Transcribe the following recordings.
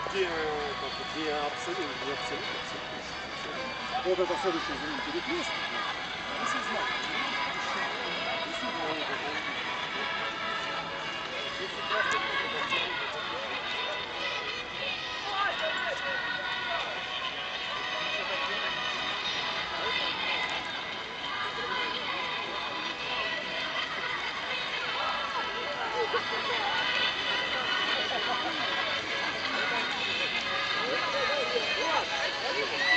Не, абсолютно, не абсолютно, абсолютно. Вот это следующий ним перекресток. Если знак, Сынок, а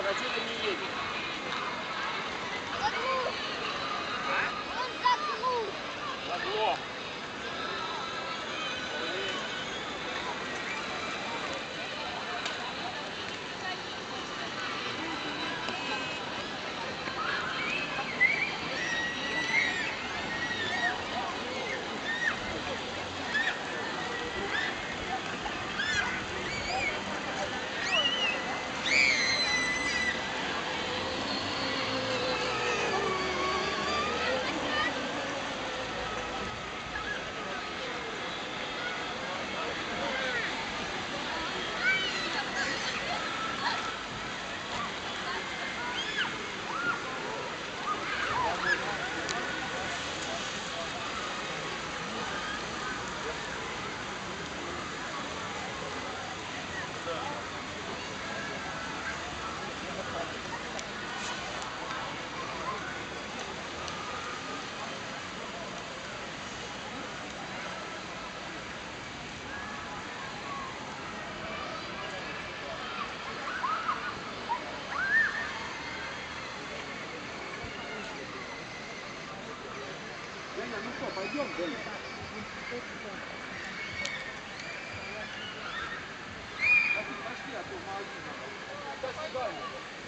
что ты не едешь? Заглох. Женя, что, пойдем, Женя? Пошли, а то в магазин надо. До свидания.